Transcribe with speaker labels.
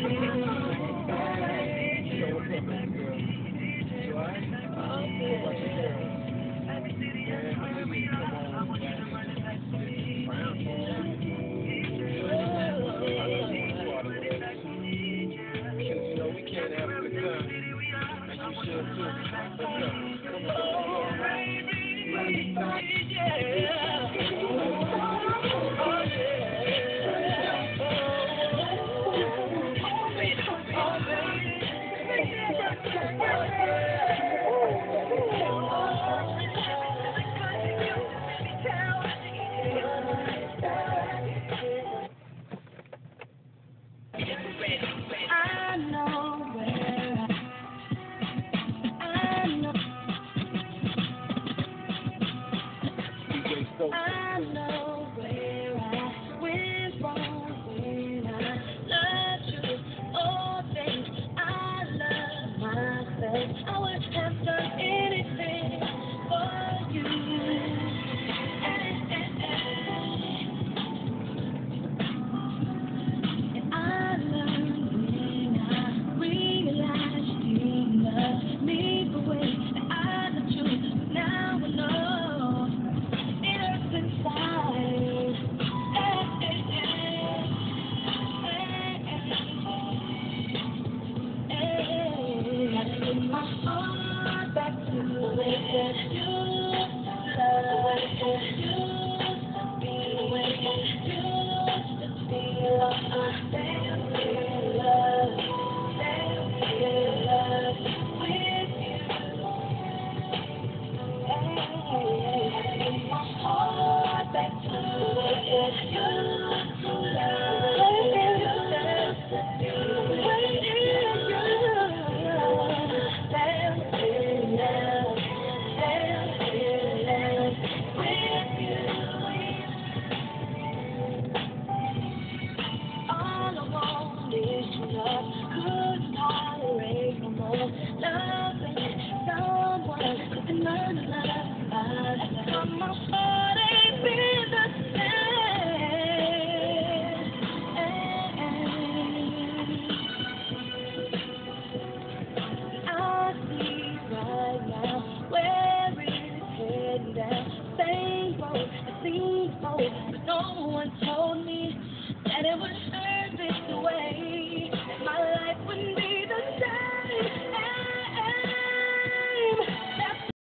Speaker 1: Thank you. go. I know where I went wrong when I loved you. Oh, babe, I love myself. I would have done it. Thank you.